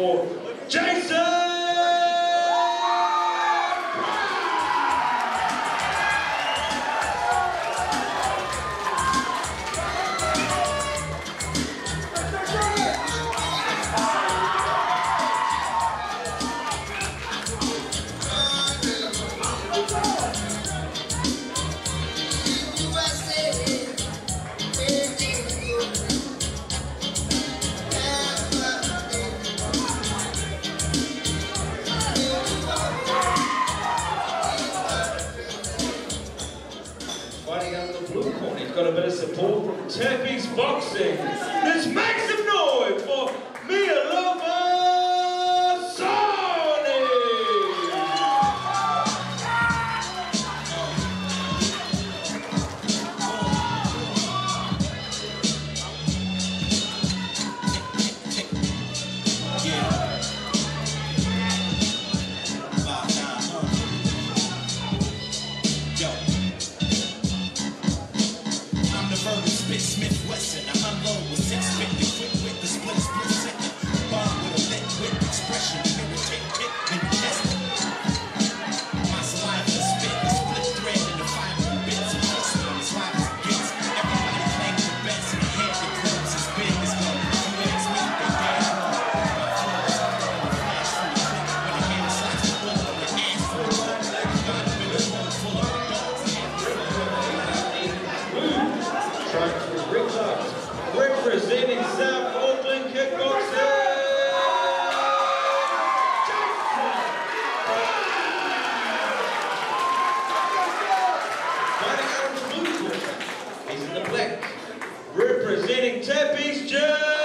for Jason! bitch Smith Wesson. I'm on loan with six fifty. He's in the black, representing Tappies Judge.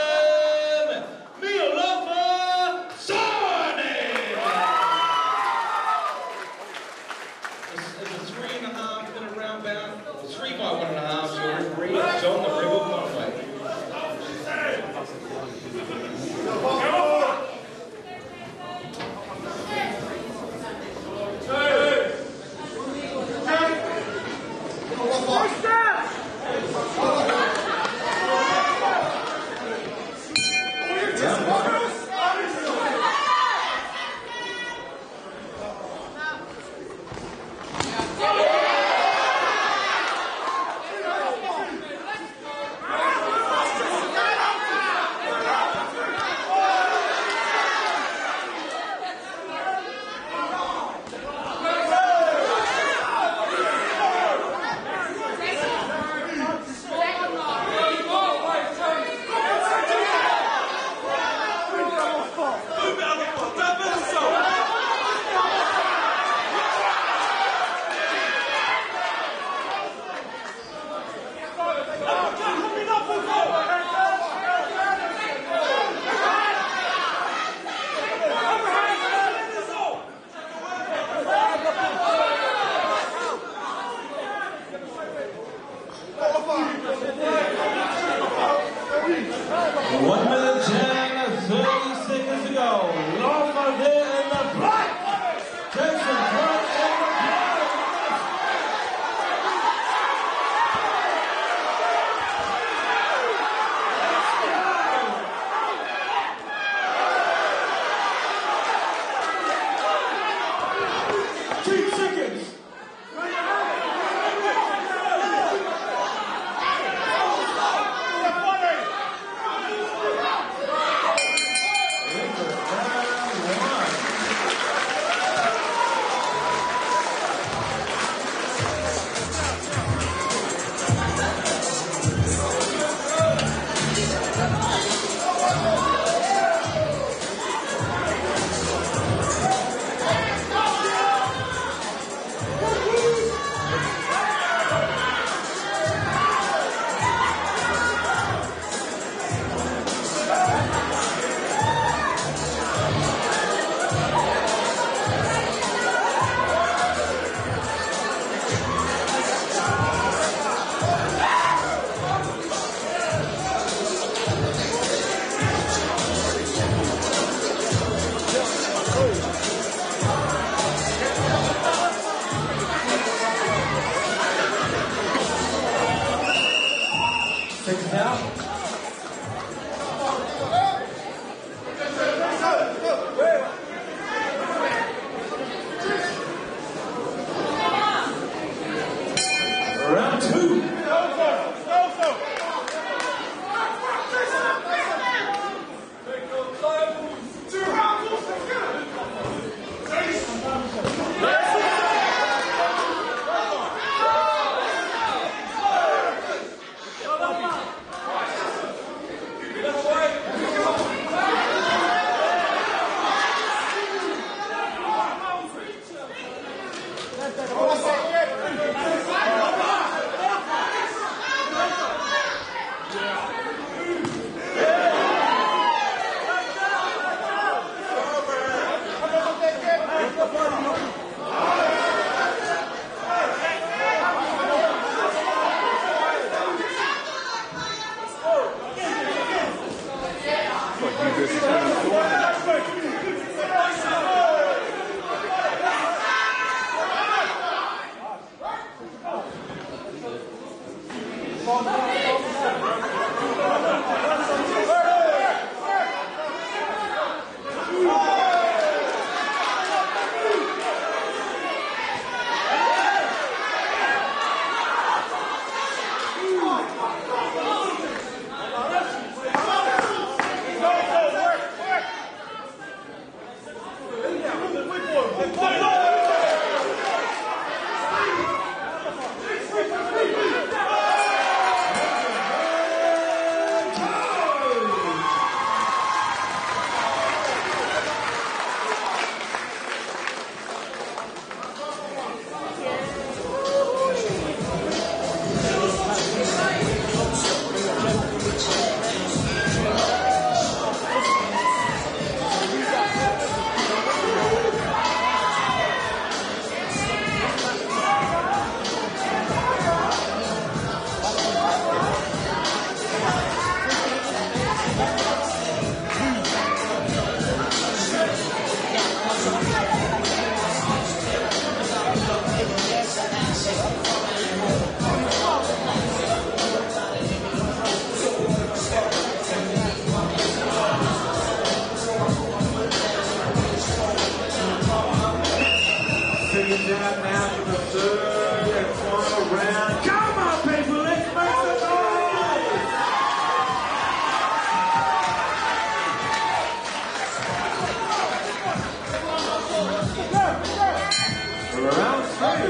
Cheers.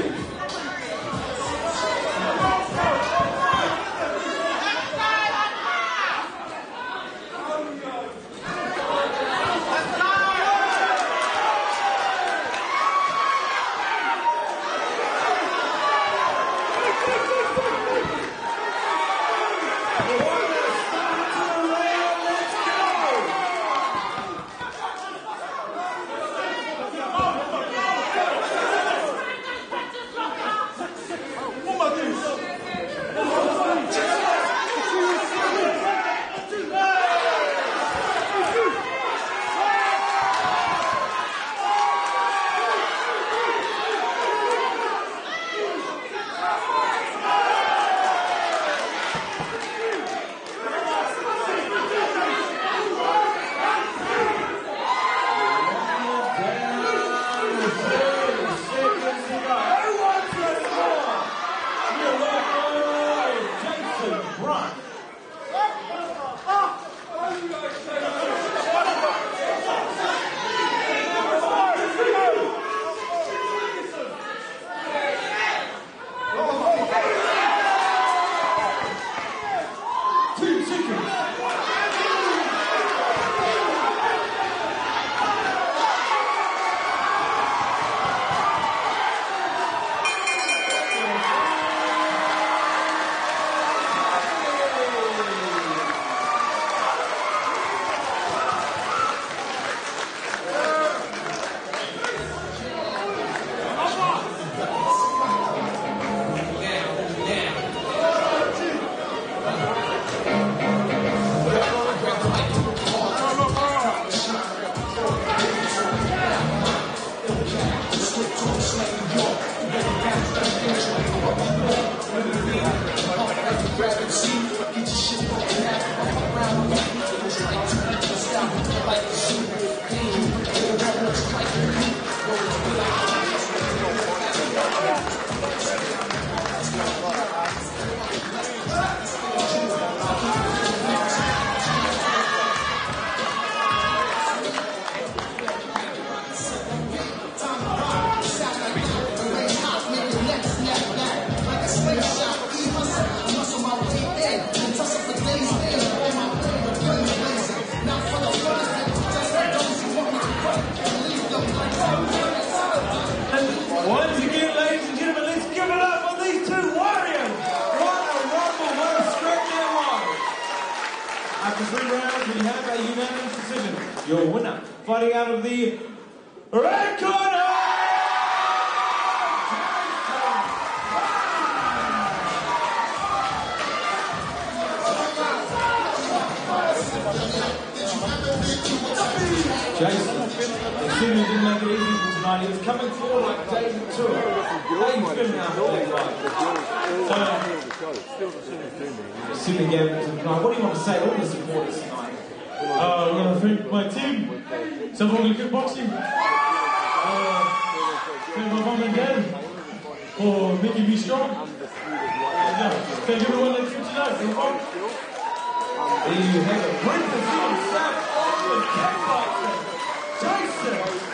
you. Tonight, he was coming forward like David Tour. How you feeling after that fight? Sydney Gavin tonight. What do you want to say to all the supporters tonight? Uh, I want to thank my team, Southern Kickboxing, uh, thank my mom and dad for making me strong. Thank everyone that came tonight. There you have it. The the kickboxing.